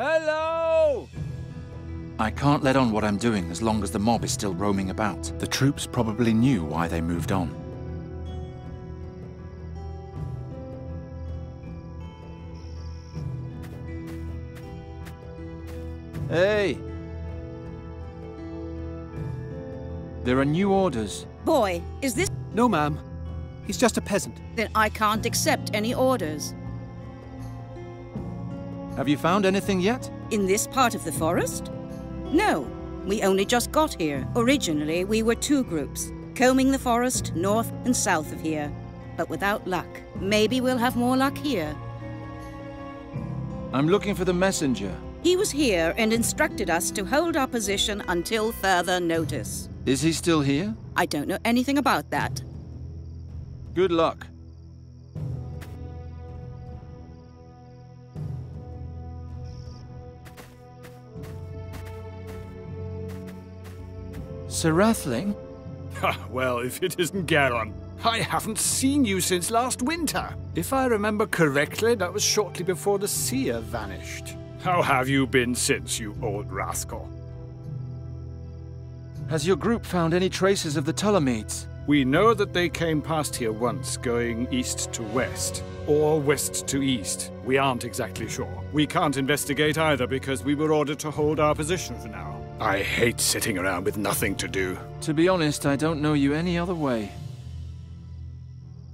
Hello! I can't let on what I'm doing as long as the mob is still roaming about. The troops probably knew why they moved on. Hey! There are new orders. Boy, is this... No, ma'am. He's just a peasant. Then I can't accept any orders. Have you found anything yet? In this part of the forest? No, we only just got here. Originally, we were two groups, combing the forest north and south of here, but without luck. Maybe we'll have more luck here. I'm looking for the messenger. He was here and instructed us to hold our position until further notice. Is he still here? I don't know anything about that. Good luck. Sir Rathling? well, if it isn't Geron. I haven't seen you since last winter. If I remember correctly, that was shortly before the seer vanished. How have you been since, you old rascal? Has your group found any traces of the Ptolemies? We know that they came past here once, going east to west, or west to east. We aren't exactly sure. We can't investigate either because we were ordered to hold our position for now. I hate sitting around with nothing to do. To be honest, I don't know you any other way.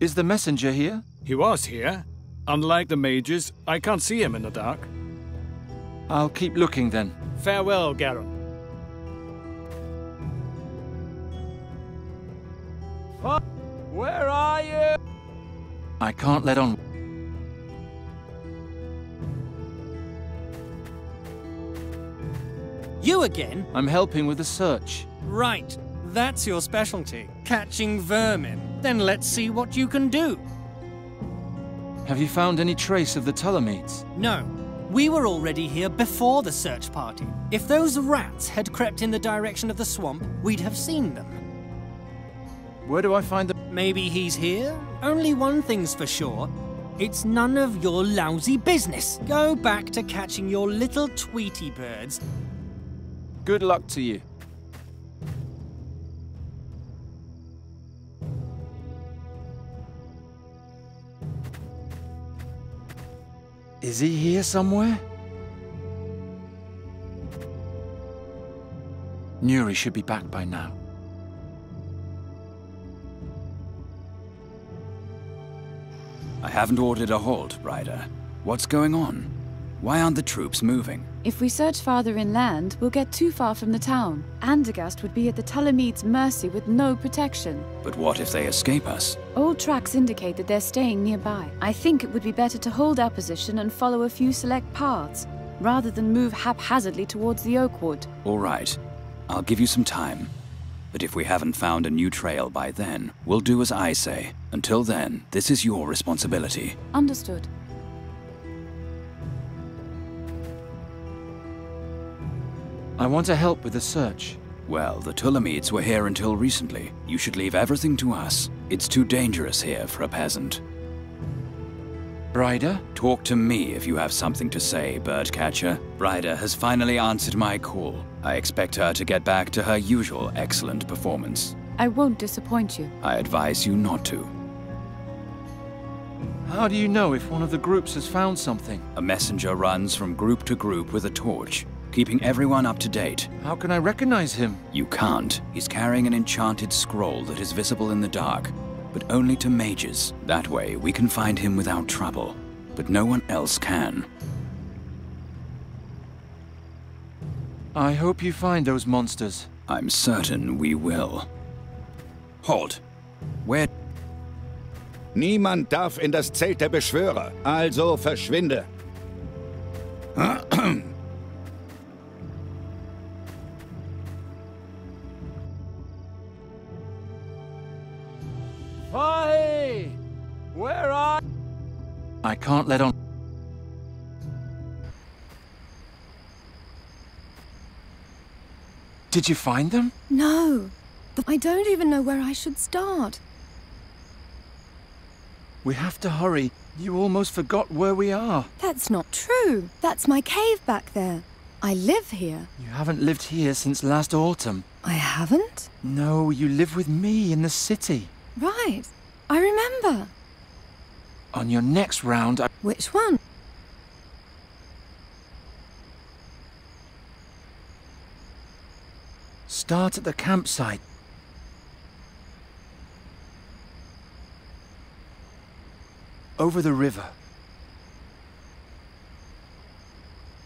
Is the messenger here? He was here. Unlike the mages, I can't see him in the dark. I'll keep looking then. Farewell, Geron. Where are you? I can't let on. You again? I'm helping with the search. Right. That's your specialty. Catching vermin. Then let's see what you can do. Have you found any trace of the Ptolemies? No. We were already here before the search party. If those rats had crept in the direction of the swamp, we'd have seen them. Where do I find the... Maybe he's here? Only one thing's for sure. It's none of your lousy business. Go back to catching your little Tweety birds. Good luck to you. Is he here somewhere? Nuri should be back by now. I haven't ordered a halt, Bryda. What's going on? Why aren't the troops moving? If we search farther inland, we'll get too far from the town. Andergast would be at the Ptolemies' mercy with no protection. But what if they escape us? Old tracks indicate that they're staying nearby. I think it would be better to hold our position and follow a few select paths, rather than move haphazardly towards the Oakwood. All right. I'll give you some time. But if we haven't found a new trail by then, we'll do as I say. Until then, this is your responsibility. Understood. I want to help with the search. Well, the Ptolemies were here until recently. You should leave everything to us. It's too dangerous here for a peasant. Bryda? Talk to me if you have something to say, Birdcatcher. Bryda has finally answered my call. I expect her to get back to her usual excellent performance. I won't disappoint you. I advise you not to. How do you know if one of the groups has found something? A messenger runs from group to group with a torch, keeping everyone up to date. How can I recognize him? You can't. He's carrying an enchanted scroll that is visible in the dark, but only to mages. That way, we can find him without trouble, but no one else can. I hope you find those monsters. I'm certain we will. Halt! Where... Niemand darf in das Zelt der Beschwörer, also verschwinde. Where are... I can't let on... Did you find them? No, but I don't even know where I should start. We have to hurry. You almost forgot where we are. That's not true. That's my cave back there. I live here. You haven't lived here since last autumn. I haven't? No, you live with me in the city. Right. I remember. On your next round, I... Which one? Start at the campsite. Over the river.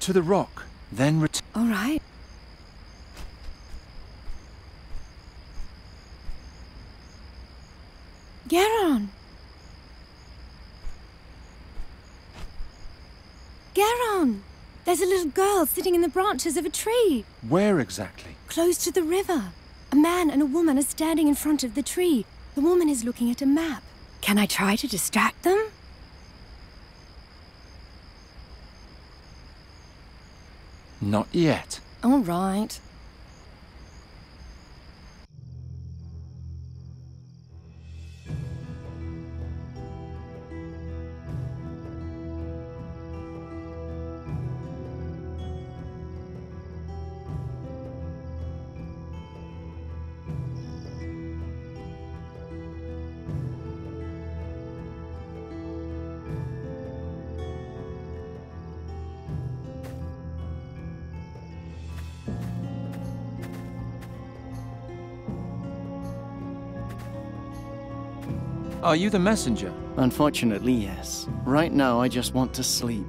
To the rock, then return. All right. Geron! Geron! There's a little girl sitting in the branches of a tree. Where exactly? Close to the river. A man and a woman are standing in front of the tree. The woman is looking at a map. Can I try to distract them? Not yet. All right. Are you the messenger? Unfortunately, yes. Right now, I just want to sleep.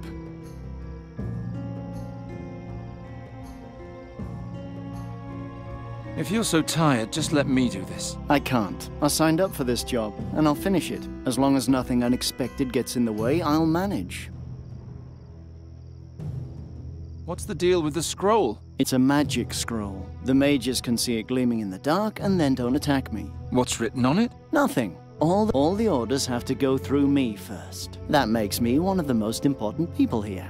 If you're so tired, just let me do this. I can't. I signed up for this job, and I'll finish it. As long as nothing unexpected gets in the way, I'll manage. What's the deal with the scroll? It's a magic scroll. The mages can see it gleaming in the dark and then don't attack me. What's written on it? Nothing. All the, all the orders have to go through me first. That makes me one of the most important people here.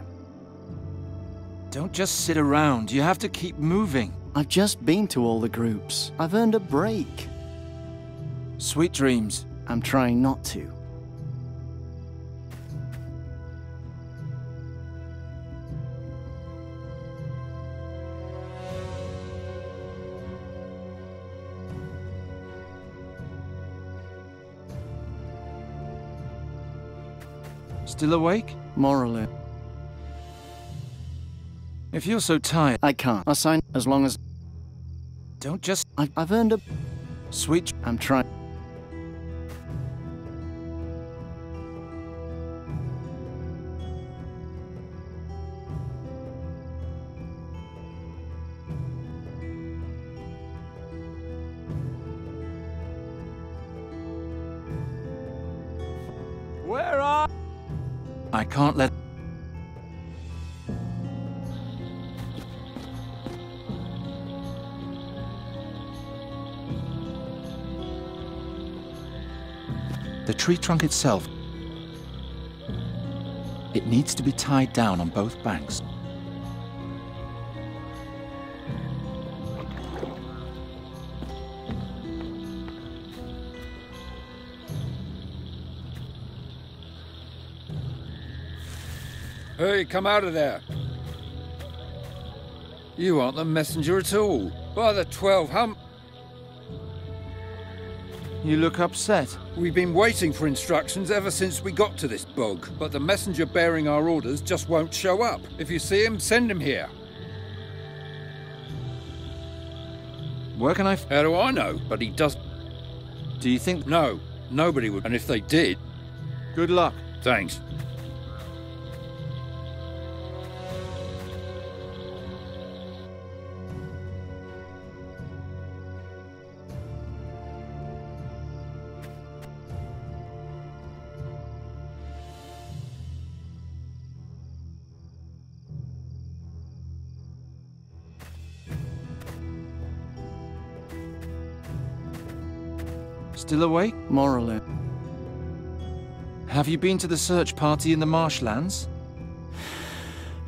Don't just sit around. You have to keep moving. I've just been to all the groups. I've earned a break. Sweet dreams. I'm trying not to. Still awake? Morally. If you're so tired... I can't. I'll sign as long as... Don't just... I, I've earned a... Switch. I'm trying... can't let... The tree trunk itself... It needs to be tied down on both banks. Hey, come out of there. You aren't the messenger at all. By the twelve hump. You look upset. We've been waiting for instructions ever since we got to this bog, but the messenger bearing our orders just won't show up. If you see him, send him here. Where can I... F How do I know? But he does. Do you think... No, nobody would. And if they did... Good luck. Thanks. Still awake? Less. Have you been to the search party in the marshlands?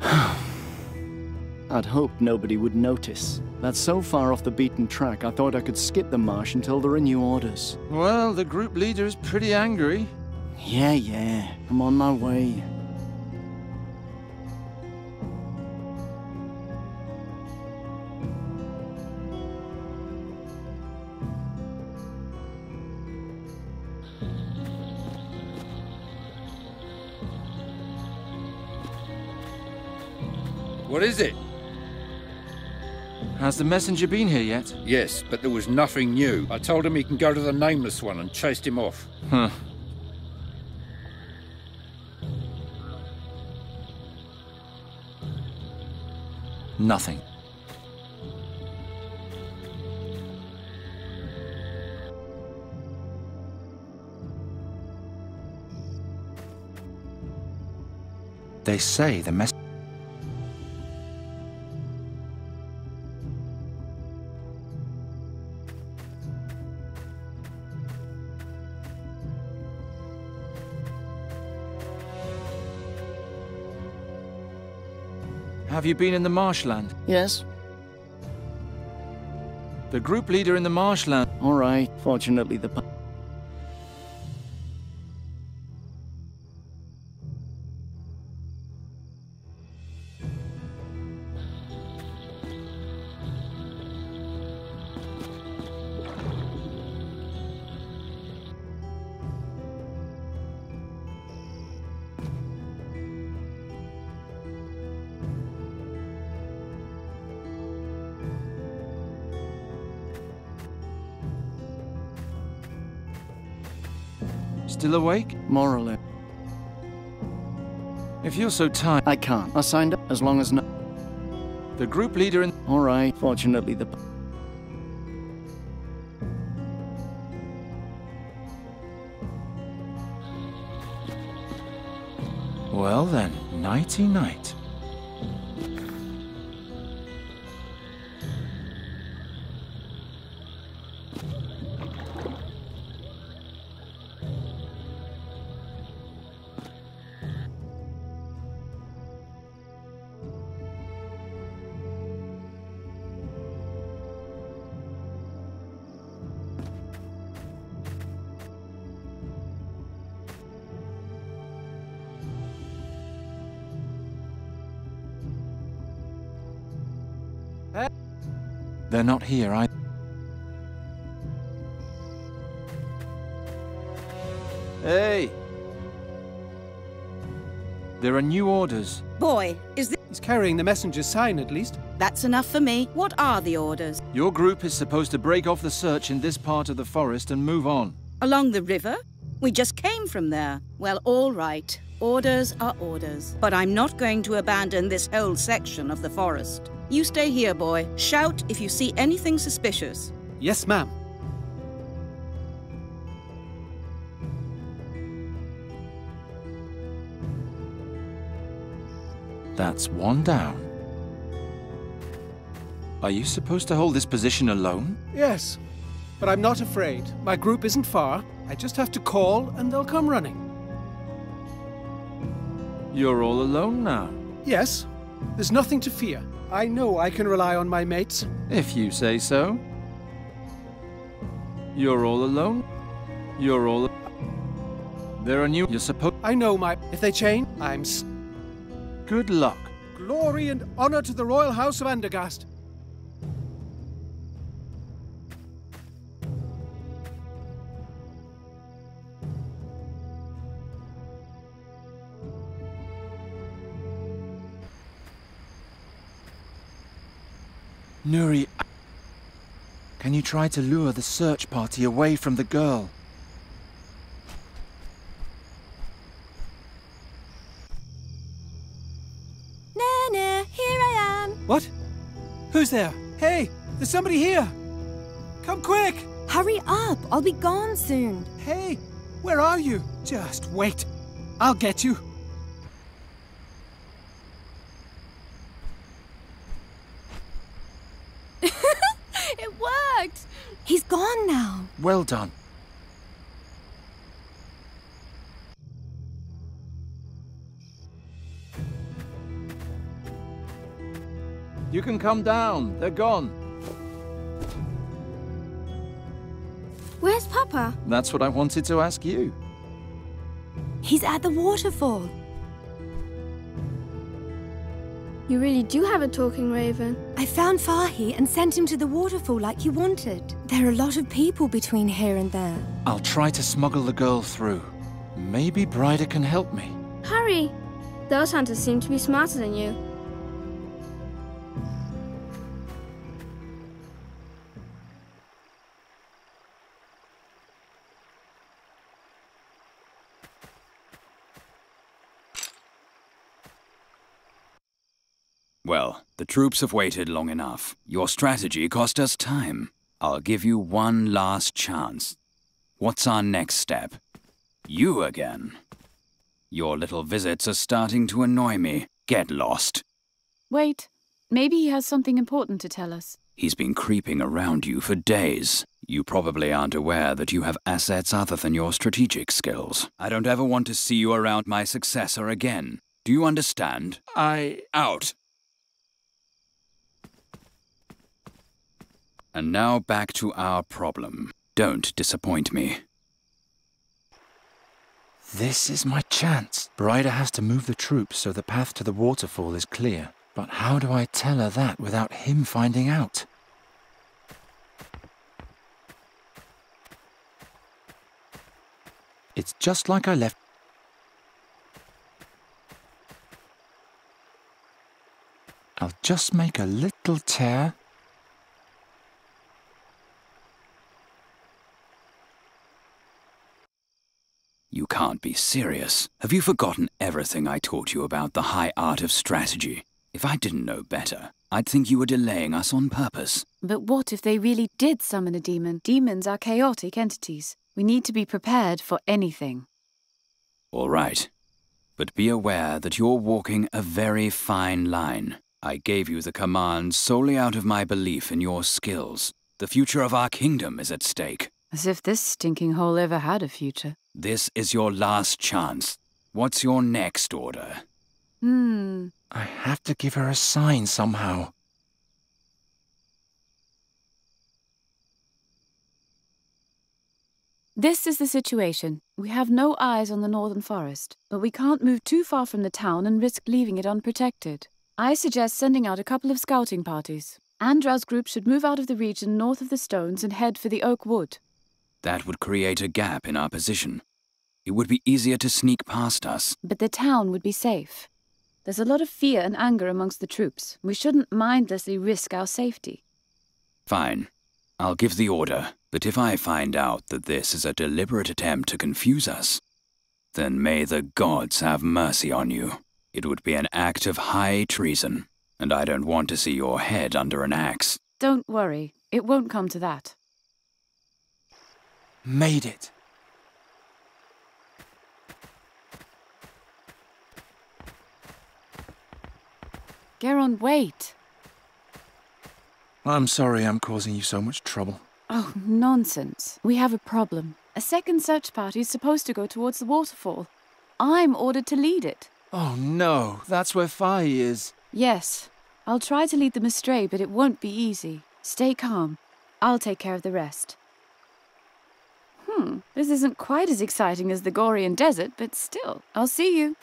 I'd hoped nobody would notice. That's so far off the beaten track, I thought I could skip the marsh until there are new orders. Well, the group leader is pretty angry. Yeah, yeah. I'm on my way. What is it? Has the messenger been here yet? Yes, but there was nothing new. I told him he can go to the Nameless One and chased him off. Huh. Nothing. They say the mess. Have you been in the marshland? Yes? The group leader in the marshland. All right. Fortunately, the. Still awake? Less. If you're so tired. I can't. I signed up as long as no. The group leader in. All right. Fortunately, the. Well then, nighty They're not here either. Hey! There are new orders. Boy, is this... He's carrying the messenger's sign, at least. That's enough for me. What are the orders? Your group is supposed to break off the search in this part of the forest and move on. Along the river? We just came from there. Well, all right. Orders are orders. But I'm not going to abandon this whole section of the forest. You stay here, boy. Shout if you see anything suspicious. Yes, ma'am. That's one down. Are you supposed to hold this position alone? Yes. But I'm not afraid. My group isn't far. I just have to call and they'll come running. You're all alone now. Yes. There's nothing to fear. I know I can rely on my mates. If you say so. You're all alone? You're all... There are new... You're supposed... I know my... If they chain, I'm... S- Good luck. Glory and honor to the royal house of Andergast. Nuri... Can you try to lure the search party away from the girl? Nana, here I am. What? Who's there? Hey, there's somebody here. Come quick. Hurry up, I'll be gone soon. Hey, where are you? Just wait. I'll get you. it worked. He's gone now. Well done. You can come down. They're gone. Where's Papa? That's what I wanted to ask you. He's at the waterfall. You really do have a talking raven. I found Fahi and sent him to the waterfall like you wanted. There are a lot of people between here and there. I'll try to smuggle the girl through. Maybe Bryda can help me. Hurry! Those hunters seem to be smarter than you. The troops have waited long enough. Your strategy cost us time. I'll give you one last chance. What's our next step? You again. Your little visits are starting to annoy me. Get lost. Wait. Maybe he has something important to tell us. He's been creeping around you for days. You probably aren't aware that you have assets other than your strategic skills. I don't ever want to see you around my successor again. Do you understand? I. Out! And now back to our problem. Don't disappoint me. This is my chance. Bryda has to move the troops so the path to the waterfall is clear. But how do I tell her that without him finding out? It's just like I left. I'll just make a little tear. You can't be serious. Have you forgotten everything I taught you about the high art of strategy? If I didn't know better, I'd think you were delaying us on purpose. But what if they really did summon a demon? Demons are chaotic entities. We need to be prepared for anything. All right. But be aware that you're walking a very fine line. I gave you the command solely out of my belief in your skills. The future of our kingdom is at stake. As if this stinking hole ever had a future. This is your last chance. What's your next order? Hmm. I have to give her a sign somehow. This is the situation. We have no eyes on the northern forest, but we can't move too far from the town and risk leaving it unprotected. I suggest sending out a couple of scouting parties. Andra's group should move out of the region north of the stones and head for the oak wood. That would create a gap in our position. It would be easier to sneak past us. But the town would be safe. There's a lot of fear and anger amongst the troops. We shouldn't mindlessly risk our safety. Fine. I'll give the order, but if I find out that this is a deliberate attempt to confuse us, then may the gods have mercy on you. It would be an act of high treason, and I don't want to see your head under an axe. Don't worry, it won't come to that. Made it. Geron, wait. I'm sorry I'm causing you so much trouble. Oh, nonsense. We have a problem. A second search party is supposed to go towards the waterfall. I'm ordered to lead it. Oh no, that's where Fahi is. Yes. I'll try to lead them astray, but it won't be easy. Stay calm. I'll take care of the rest. Hmm, this isn't quite as exciting as the Gorian Desert, but still, I'll see you.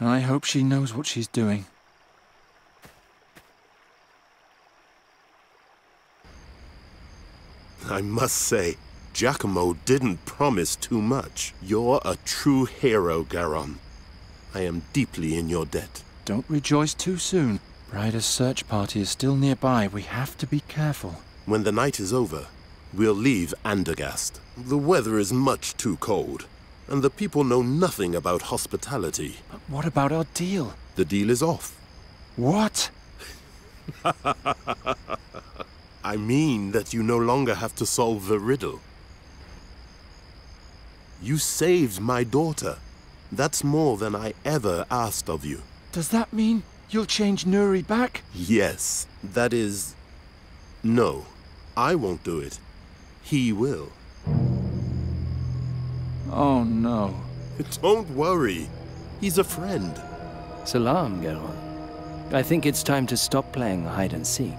I hope she knows what she's doing. I must say, Giacomo didn't promise too much. You're a true hero, Geron. I am deeply in your debt. Don't rejoice too soon. Bryda's search party is still nearby. We have to be careful. When the night is over, we'll leave Andergast. The weather is much too cold, and the people know nothing about hospitality. But what about our deal? The deal is off. What? I mean that you no longer have to solve the riddle. You saved my daughter. That's more than I ever asked of you. Does that mean you'll change Nuri back? Yes, that is... No, I won't do it. He will. Oh no. Don't worry. He's a friend. Salam, Geron. I think it's time to stop playing hide and seek.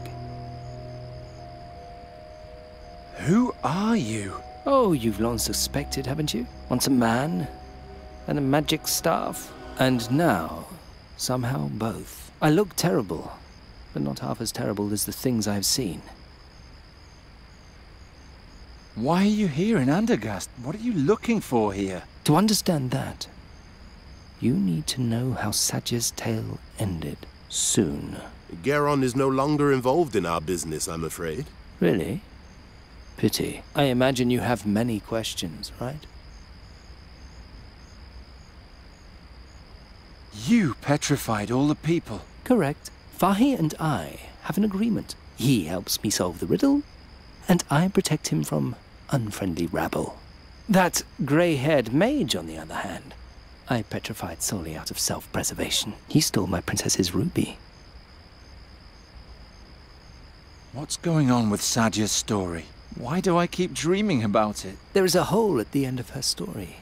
Who are you? Oh, you've long suspected, haven't you? Once a man, and a magic staff, and now, somehow, both. I look terrible, but not half as terrible as the things I've seen. Why are you here in Andergast? What are you looking for here? To understand that, you need to know how Sadja's tale ended. Soon. Geron is no longer involved in our business, I'm afraid. Really? Pity. I imagine you have many questions, right? You petrified all the people. Correct. Fahi and I have an agreement. He helps me solve the riddle, and I protect him from unfriendly rabble. That grey-haired mage, on the other hand, I petrified solely out of self-preservation. He stole my princess's ruby. What's going on with Sadja's story? Why do I keep dreaming about it? There is a hole at the end of her story,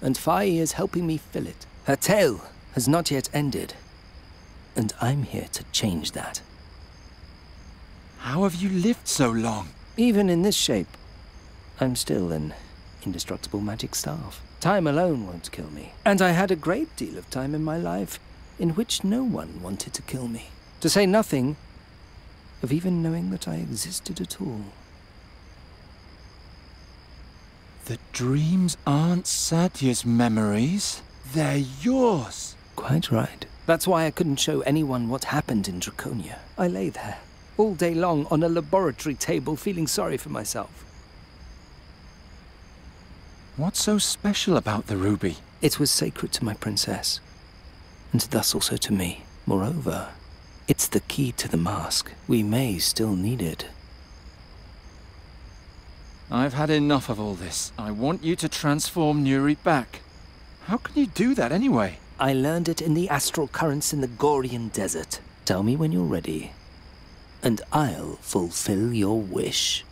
and Fahi is helping me fill it. Her tale has not yet ended, and I'm here to change that. How have you lived so long? Even in this shape, I'm still an indestructible magic staff. Time alone won't kill me. And I had a great deal of time in my life in which no one wanted to kill me. To say nothing of even knowing that I existed at all. The dreams aren't Sadja's memories. They're yours. Quite right. That's why I couldn't show anyone what happened in Draconia. I lay there, all day long on a laboratory table, feeling sorry for myself. What's so special about the ruby? It was sacred to my princess, and thus also to me. Moreover, it's the key to the mask. We may still need it. I've had enough of all this. I want you to transform Nuri back. How can you do that anyway? I learned it in the astral currents in the Gorian desert. Tell me when you're ready, and I'll fulfill your wish.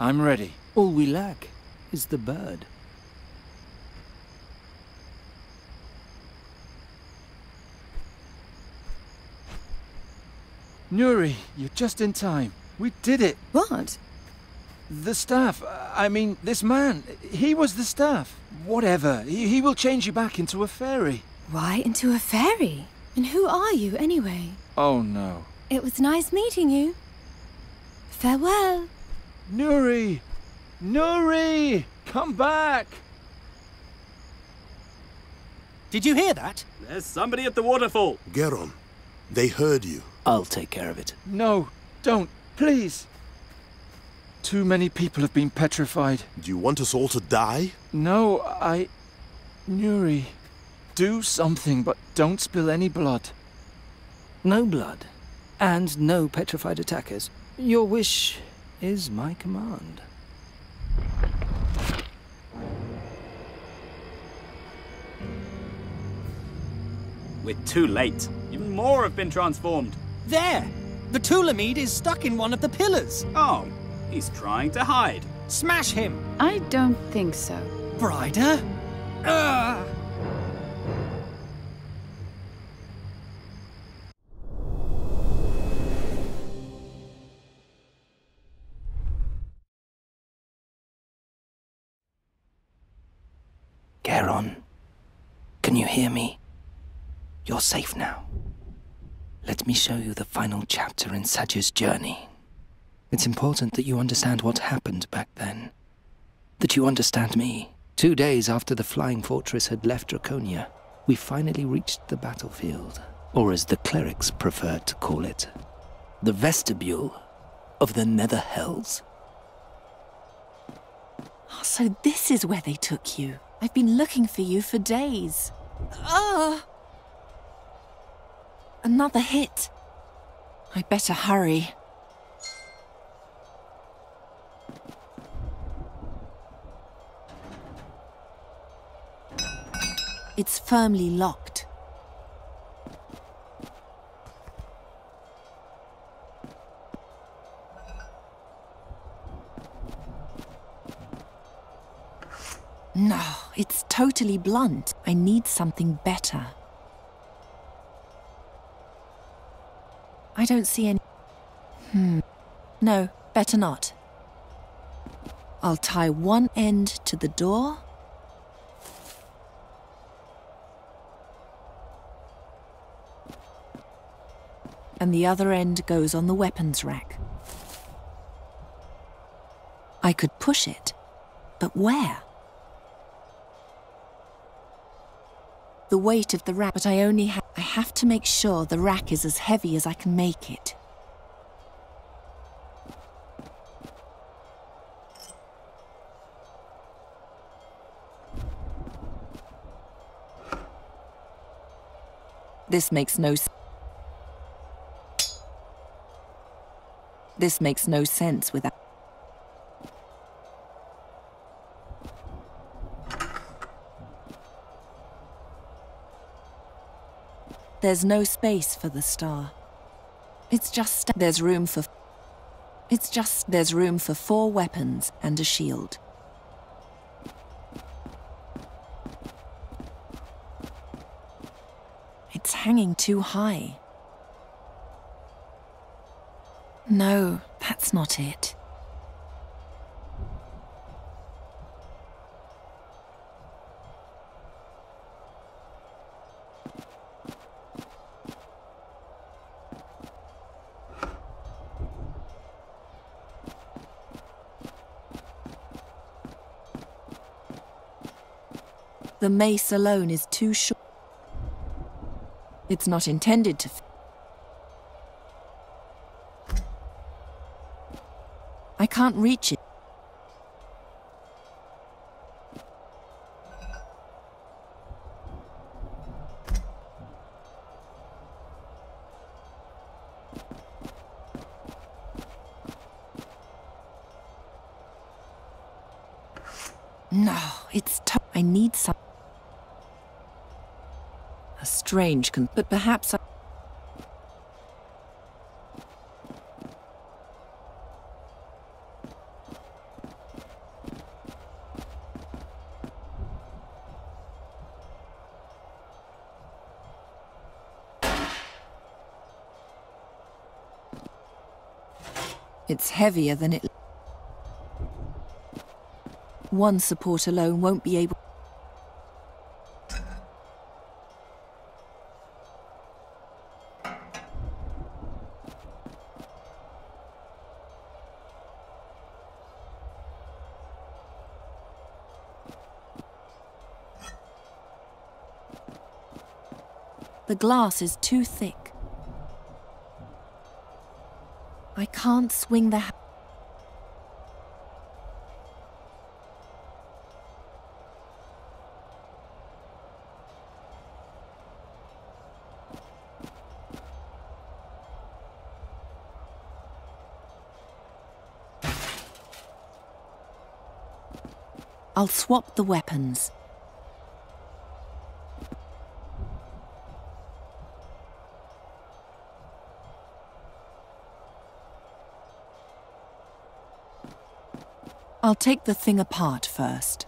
I'm ready. All we lack is the bird. Nuri, you're just in time. We did it. What? The staff. I mean, this man. He was the staff. Whatever. He, he will change you back into a fairy. Why into a fairy? And who are you, anyway? Oh, no. It was nice meeting you. Farewell. Nuri! Nuri! Come back! Did you hear that? There's somebody at the waterfall. Geron, they heard you. I'll take care of it. No, don't. Please. Too many people have been petrified. Do you want us all to die? No, I... Nuri, do something, but don't spill any blood. No blood. And no petrified attackers. Your wish is my command. We're too late. Even more have been transformed. There! The Tulamid is stuck in one of the pillars. Oh, he's trying to hide. Smash him! I don't think so. Bryda? Ugh! Geron, can you hear me? You're safe now. Let me show you the final chapter in Sadja's journey. It's important that you understand what happened back then. That you understand me. Two days after the Flying Fortress had left Draconia, we finally reached the battlefield, or as the clerics preferred to call it, the vestibule of the Nether Hells. Oh, so this is where they took you. I've been looking for you for days. Ah! Another hit. I better hurry. It's firmly locked. No, it's totally blunt. I need something better. I don't see any. Hmm. No, better not. I'll tie one end to the door. And the other end goes on the weapons rack. I could push it, but where? The weight of the rack, but I only have. I have to make sure the rack is as heavy as I can make it. This makes no sense. This makes no sense without. There's no space for the star. It's just there's room for. It's just there's room for four weapons and a shield. It's hanging too high. No, that's not it. The mace alone is too short. It's not intended to. I can't reach it. No, it's tough. I need some. A but perhaps I- It's heavier than it... One support alone won't be able... The glass is too thick. I can't swing the... I'll swap the weapons. I'll take the thing apart first.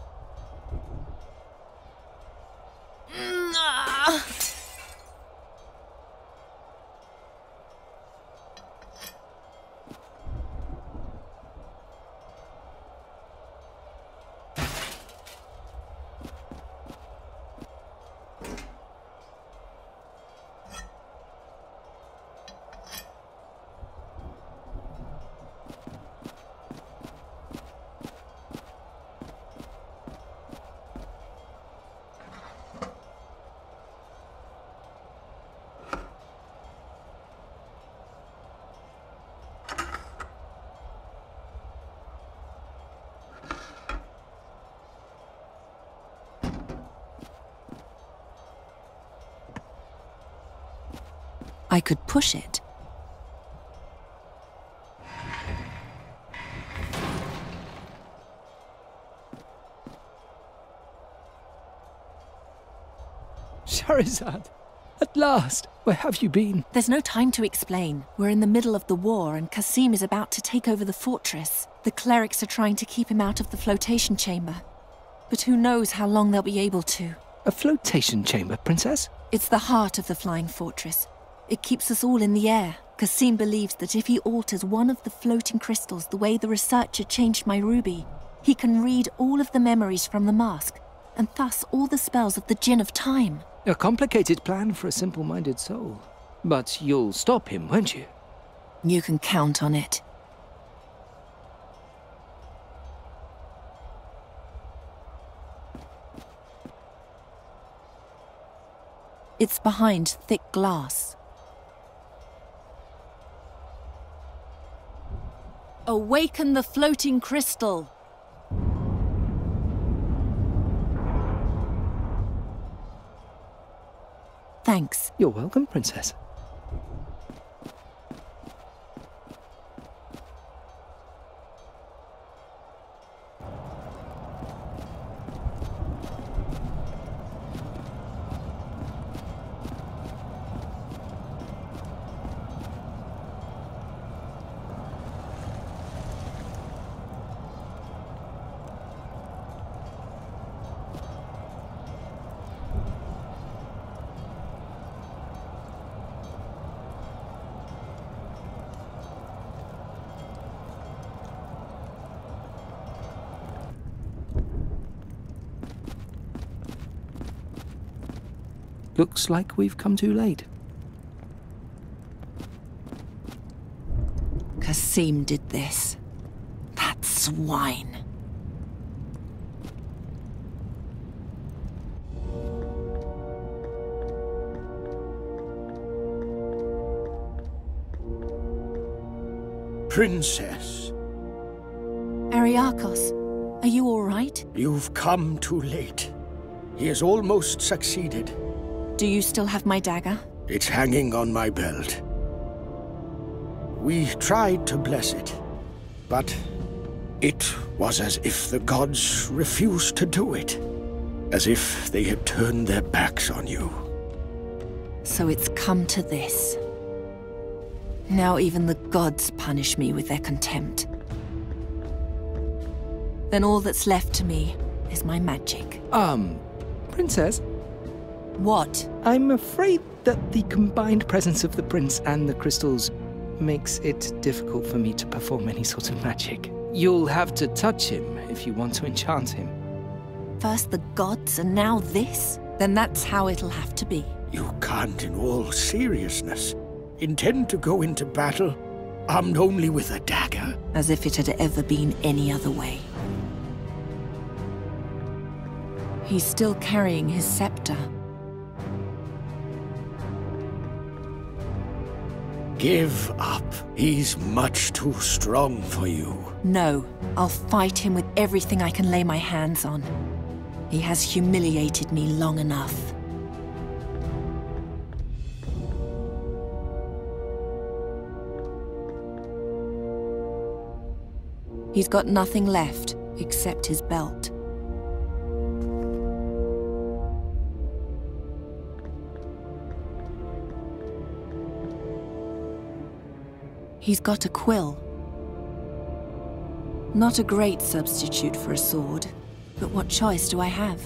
I could push it. Charizard! At last! Where have you been? There's no time to explain. We're in the middle of the war, and Kasim is about to take over the fortress. The clerics are trying to keep him out of the flotation chamber. But who knows how long they'll be able to. A flotation chamber, Princess? It's the heart of the flying fortress. It keeps us all in the air. Kasim believes that if he alters one of the floating crystals the way the researcher changed my ruby, He can read all of the memories from the mask, and thus all the spells of the Djinn of Time. A complicated plan for a simple minded soul. But you'll stop him, won't you? You can count on it. It's behind thick glass. Awaken the floating crystal! Thanks. You're welcome, Princess. Looks like we've come too late. Kasim did this. That swine. Princess, Ariakos, are you all right? you've come too late. He has almost succeeded. Do you still have my dagger? It's hanging on my belt. We tried to bless it, but it was as if the gods refused to do it. As if they had turned their backs on you. So it's come to this. Now even the gods punish me with their contempt. Then all that's left to me is my magic. Um, Princess? What? I'm afraid that the combined presence of the prince and the crystals makes it difficult for me to perform any sort of magic. You'll have to touch him if you want to enchant him. First the gods and now this? Then that's how it'll have to be. You can't, in all seriousness, intend to go into battle armed only with a dagger. As if it had ever been any other way. He's still carrying his scepter. Give up. He's much too strong for you. No, I'll fight him with everything I can lay my hands on. He has humiliated me long enough. He's got nothing left except his belt. He's got a quill. Not a great substitute for a sword, but what choice do I have?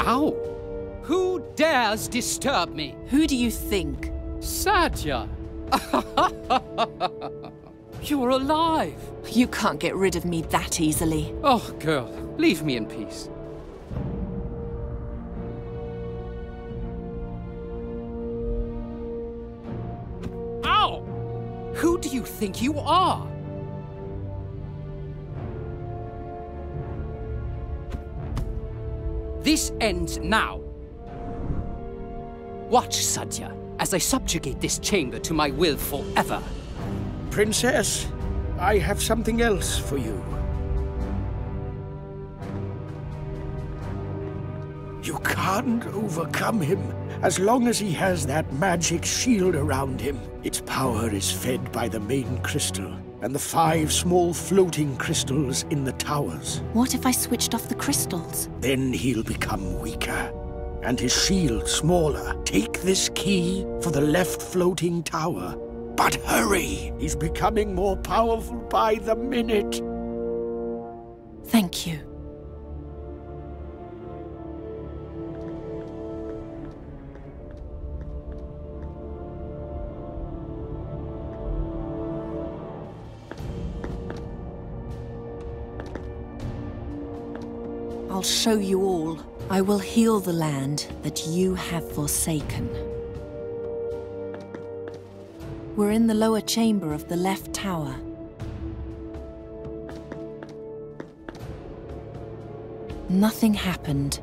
Ow! Who dares disturb me? Who do you think? Sadja! You're alive! You can't get rid of me that easily. Oh, girl, leave me in peace. Who do you think you are? This ends now. Watch, Sadja, as I subjugate this chamber to my will forever. Princess, I have something else for you. You can't overcome him as long as he has that magic shield around him. Its power is fed by the main crystal and the five small floating crystals in the towers. What if I switched off the crystals? Then he'll become weaker, and his shield smaller. Take this key for the left floating tower. But hurry! He's becoming more powerful by the minute. Thank you. Show you all. I will heal the land that you have forsaken. We're in the lower chamber of the left tower. Nothing happened.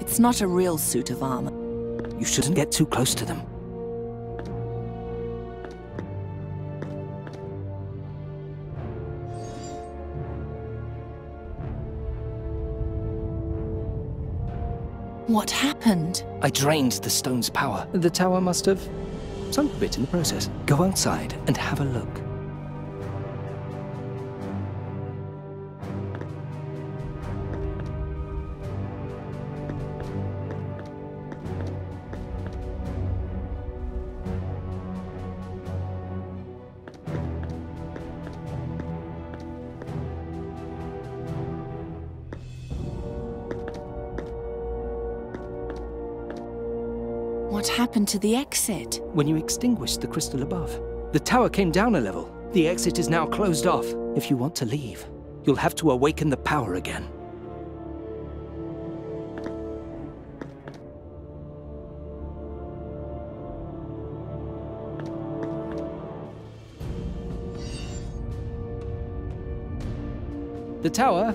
It's not a real suit of armor. You shouldn't get too close to them. What happened? I drained the stone's power. The tower must have sunk a bit in the process. Go outside and have a look. Happened to the exit? When you extinguished the crystal above, the tower came down a level. The exit is now closed off. If you want to leave, you'll have to awaken the power again. The tower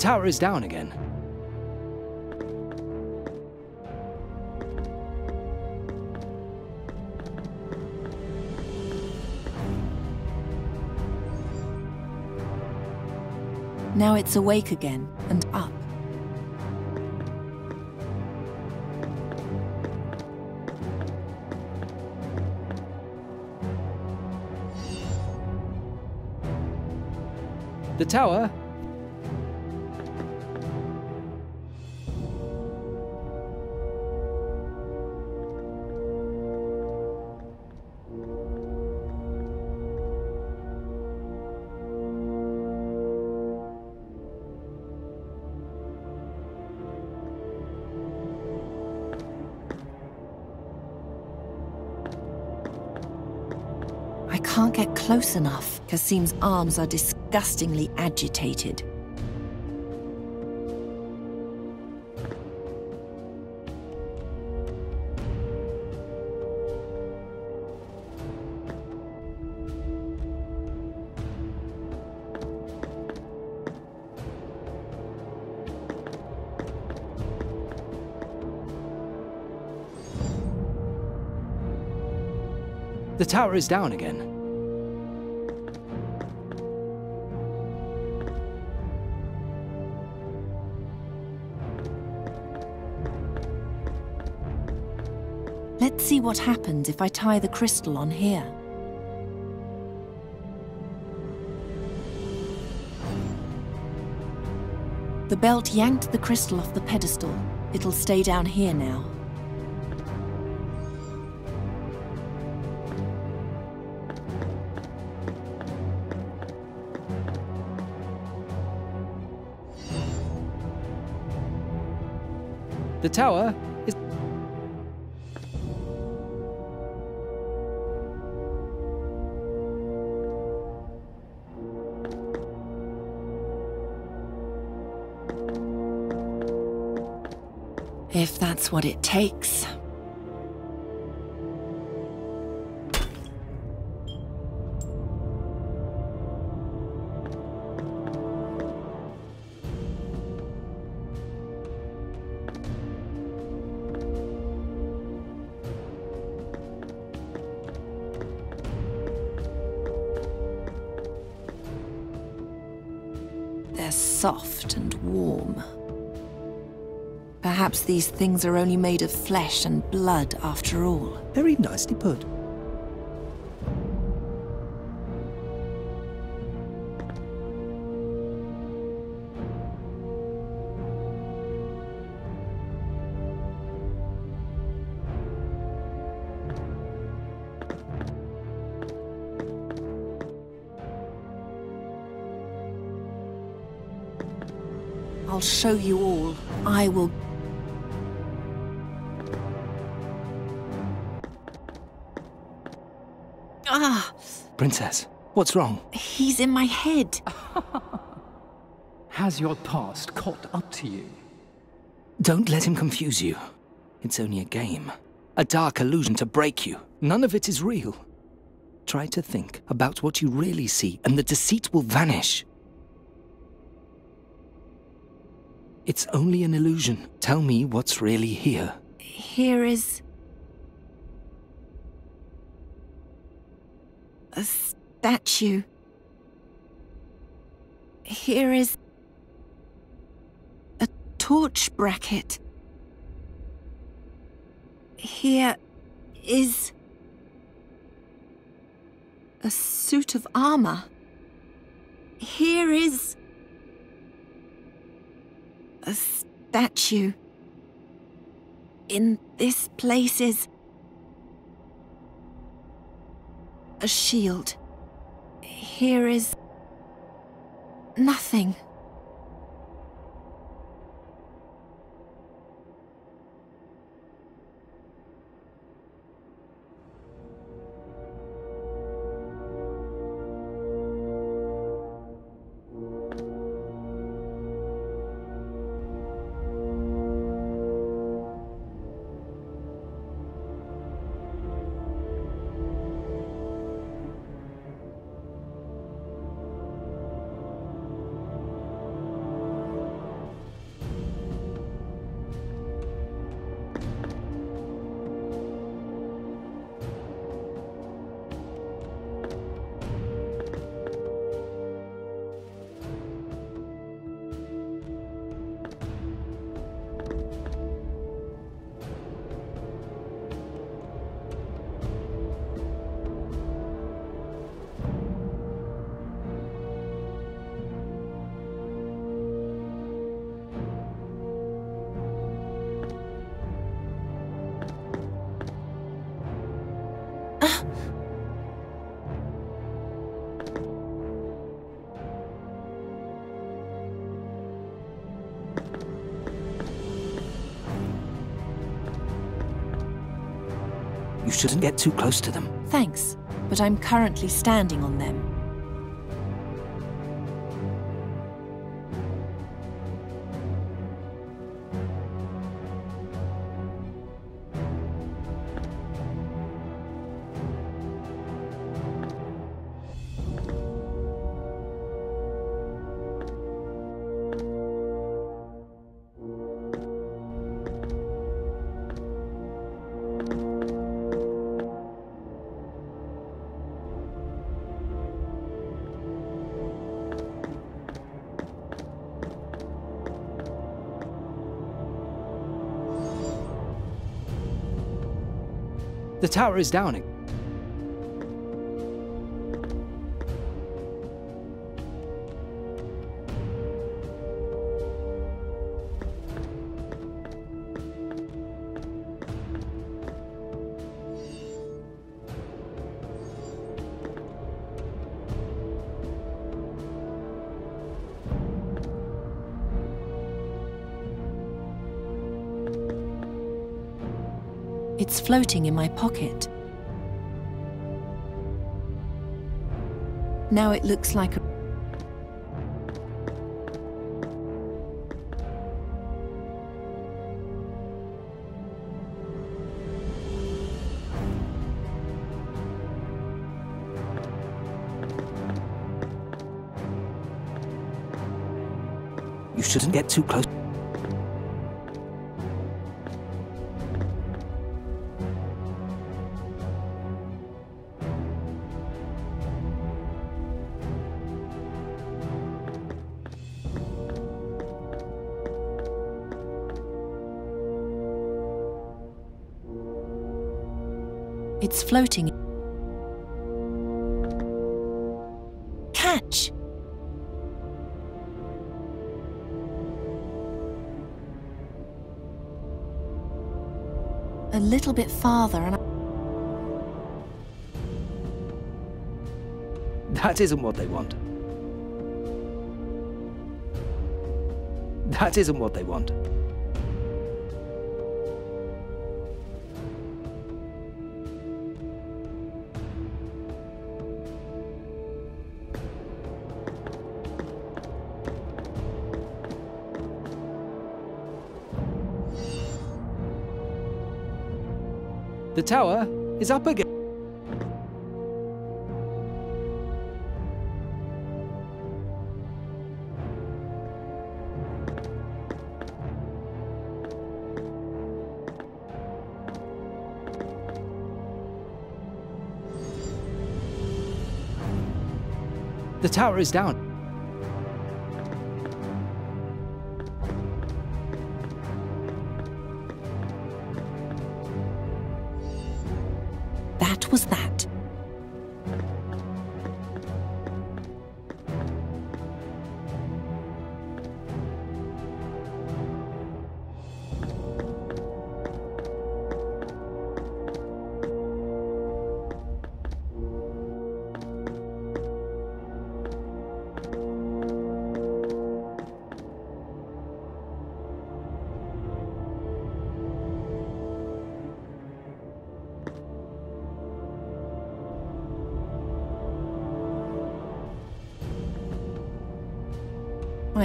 tower is down again. Now it's awake again and up. The tower close enough. Kasim's arms are disgustingly agitated. The tower is down again. See what happens if I tie the crystal on here. The belt yanked the crystal off the pedestal. It'll stay down here now. The tower what it takes. Perhaps these things are only made of flesh and blood after all. Very nicely put. I'll show you all. I will Princess, what's wrong? he's in my head. Has your past caught up to you? Don't let him confuse you. It's only a game. A dark illusion to break you. None of it is real. Try to think about what you really see, and the deceit will vanish. It's only an illusion. Tell me what's really here. Here is. A statue. Here is. a torch bracket. Here is. a suit of armor. Here is. a statue. In this place is. A shield. Here is. nothing. You shouldn't get too close to them. Thanks, but I'm currently standing on them. Tower is down. It's floating in my pocket. Now it looks like a You shouldn't get too close. Floating. Catch! A little bit farther and I... That isn't what they want. That isn't what they want. Tower is up again. The tower is down.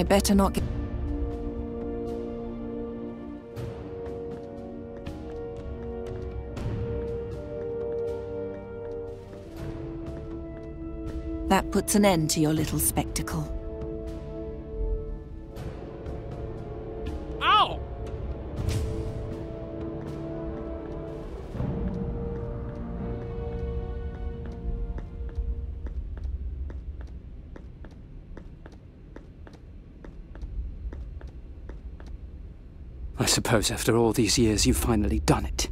Better not get. That puts an end to your little spectacle. Suppose after all these years you've finally done it.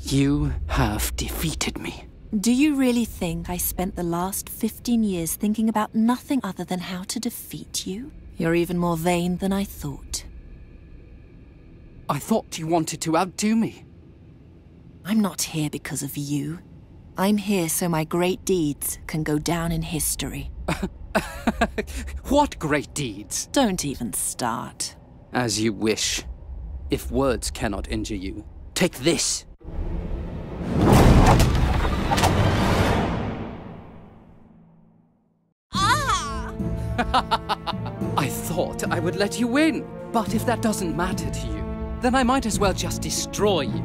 You have defeated me. Do you really think I spent the last 15 years thinking about nothing other than how to defeat you? You're even more vain than I thought. I thought you wanted to outdo me. I'm not here because of you. I'm here so my great deeds can go down in history. What great deeds? Don't even start. As you wish. If words cannot injure you, take this. Ah! I thought I would let you win, but if that doesn't matter to you, then I might as well just destroy you.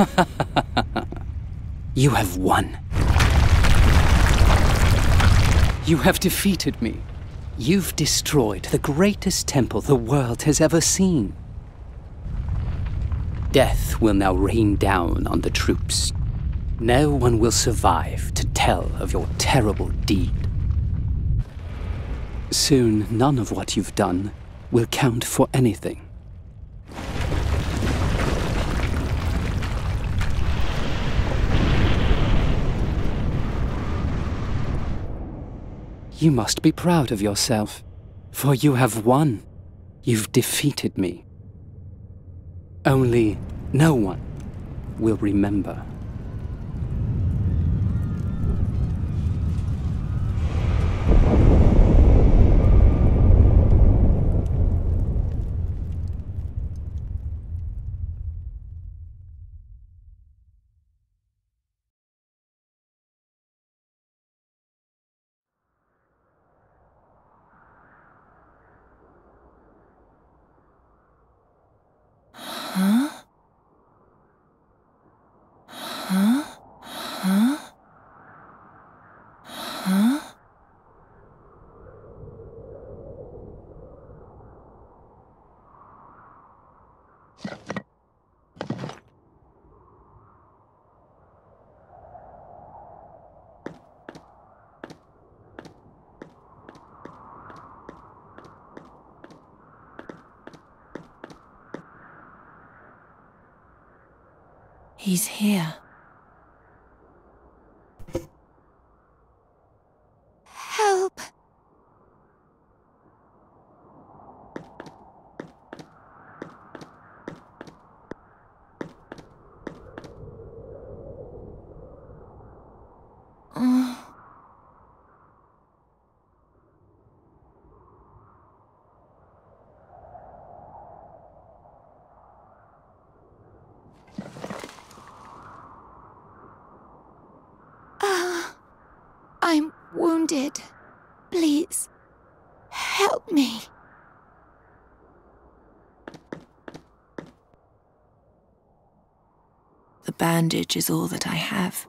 you have won. You have defeated me. You've destroyed the greatest temple the world has ever seen. Death will now rain down on the troops. No one will survive to tell of your terrible deed. Soon, none of what you've done will count for anything. You must be proud of yourself, for you have won. You've defeated me. Only no one will remember. Huh? Huh? Huh? Huh? He's here. Help! wounded. Please, help me. The bandage is all that I have.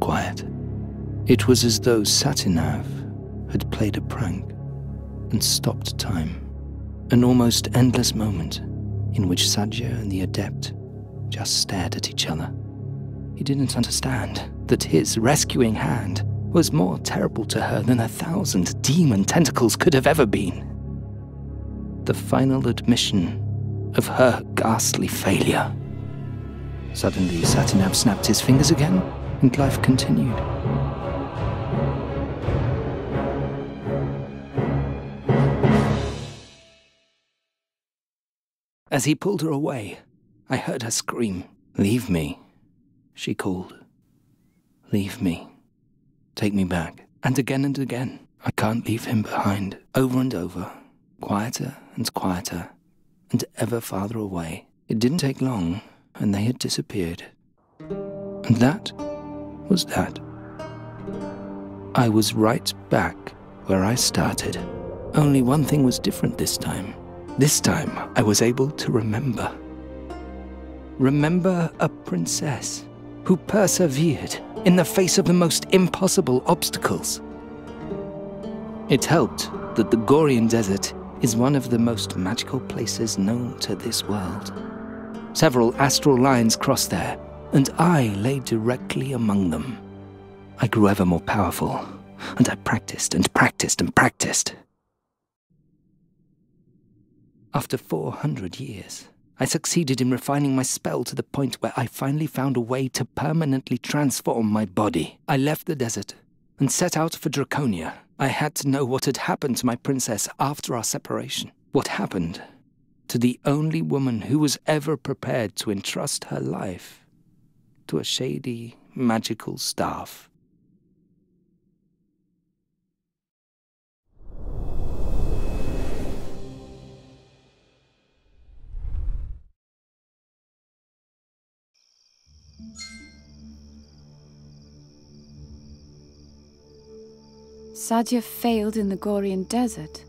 Quiet. It was as though Satinav had played a prank and stopped time. An almost endless moment in which Sadja and the Adept just stared at each other. He didn't understand that his rescuing hand was more terrible to her than a thousand demon tentacles could have ever been. The final admission of her ghastly failure. Suddenly, Satinav snapped his fingers again, and life continued. As he pulled her away, I heard her scream, Leave me, she called. Leave me. Take me back. And again and again, I can't leave him behind. Over and over, quieter and quieter, and ever farther away. It didn't take long, and they had disappeared. And that was that. I was right back where I started. Only one thing was different this time. This time, I was able to remember. Remember a princess who persevered in the face of the most impossible obstacles. It helped that the Gorian Desert is one of the most magical places known to this world. Several astral lines cross there, and I lay directly among them. I grew ever more powerful, and I practiced and practiced and practiced. After 400 years, I succeeded in refining my spell to the point where I finally found a way to permanently transform my body. I left the desert and set out for Draconia. I had to know what had happened to my princess after our separation. What happened to the only woman who was ever prepared to entrust her life to a shady, magical staff. Sadja failed in the Gorian desert.